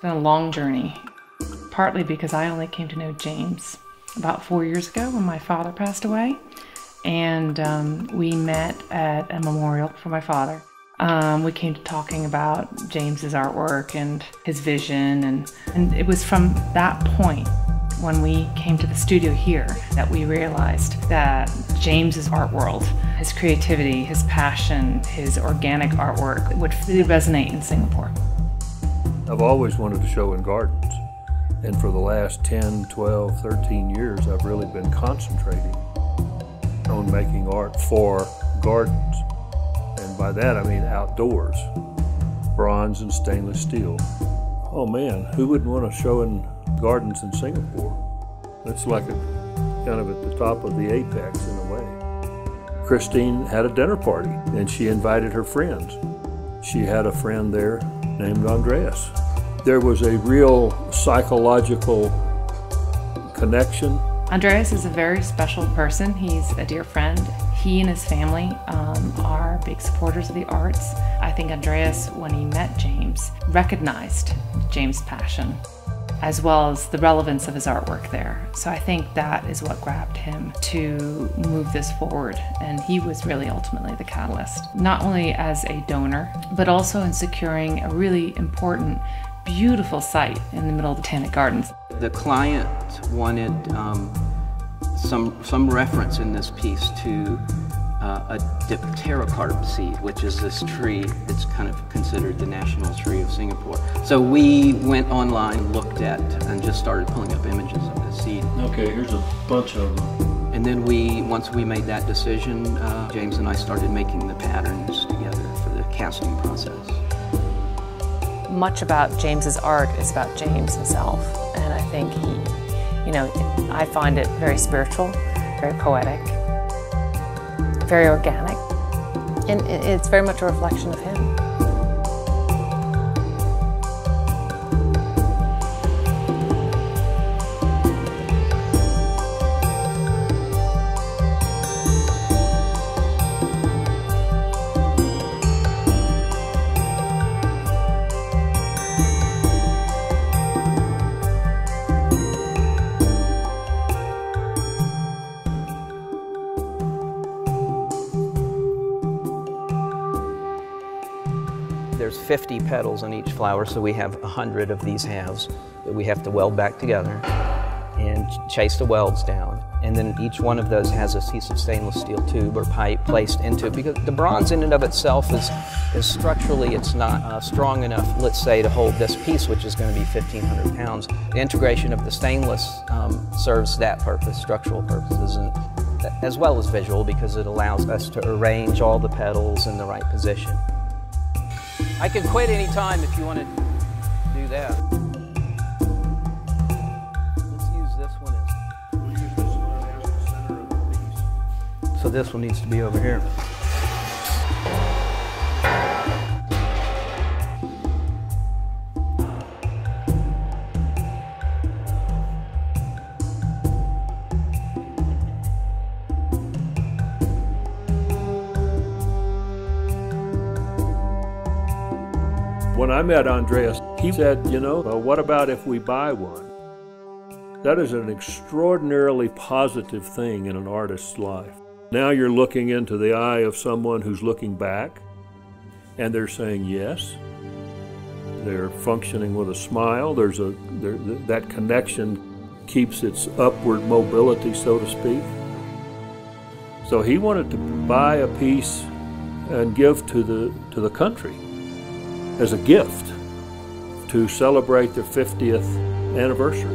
It's been a long journey, partly because I only came to know James about four years ago when my father passed away. And um, we met at a memorial for my father. Um, we came to talking about James's artwork and his vision, and, and it was from that point when we came to the studio here that we realized that James's art world, his creativity, his passion, his organic artwork would really resonate in Singapore. I've always wanted to show in gardens. And for the last 10, 12, 13 years, I've really been concentrating on making art for gardens. And by that, I mean outdoors, bronze and stainless steel. Oh man, who wouldn't want to show in gardens in Singapore? That's like a, kind of at the top of the apex in a way. Christine had a dinner party and she invited her friends. She had a friend there named Andreas. There was a real psychological connection. Andreas is a very special person. He's a dear friend. He and his family um, are big supporters of the arts. I think Andreas, when he met James, recognized James' passion as well as the relevance of his artwork there. So I think that is what grabbed him to move this forward. And he was really ultimately the catalyst, not only as a donor, but also in securing a really important, beautiful site in the middle of the Botanic Gardens. The client wanted um, some, some reference in this piece to uh, a dipterocarp seed, which is this tree that's kind of considered the national tree of Singapore. So we went online, looked at, and just started pulling up images of the seed. Okay, here's a bunch of them. And then we, once we made that decision, uh, James and I started making the patterns together for the casting process. Much about James's art is about James himself, and I think he, you know, I find it very spiritual, very poetic, very organic, and it's very much a reflection of him. There's 50 petals on each flower, so we have 100 of these halves that we have to weld back together and chase the welds down. And then each one of those has a piece of stainless steel tube or pipe placed into it because the bronze in and of itself is, is structurally, it's not uh, strong enough, let's say, to hold this piece, which is going to be 1,500 pounds. The integration of the stainless um, serves that purpose, structural purposes, and as well as visual because it allows us to arrange all the petals in the right position. I can quit anytime if you want to do that. Let's use this one as. So this one needs to be over here. When I met Andreas, he said, you know, well, what about if we buy one? That is an extraordinarily positive thing in an artist's life. Now you're looking into the eye of someone who's looking back, and they're saying yes. They're functioning with a smile. There's a there, that connection keeps its upward mobility, so to speak. So he wanted to buy a piece and give to the to the country as a gift to celebrate their 50th anniversary.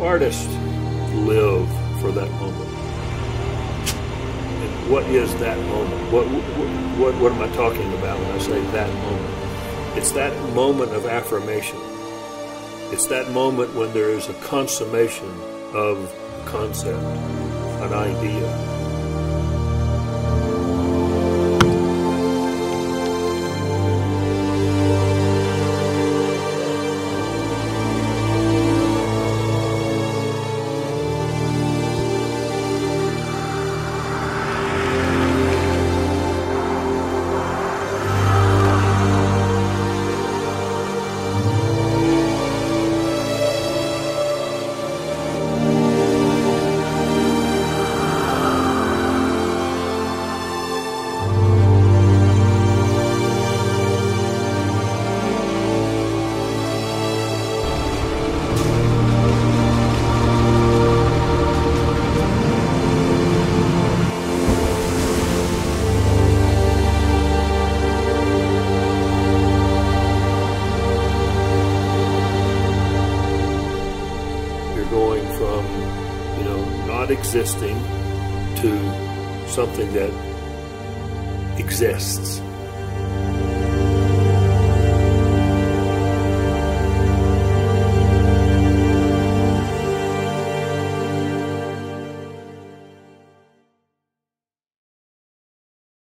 Artists live for that moment. What is that moment? What, what, what am I talking about when I say that moment? It's that moment of affirmation. It's that moment when there is a consummation of concept, an idea. Existing to something that exists.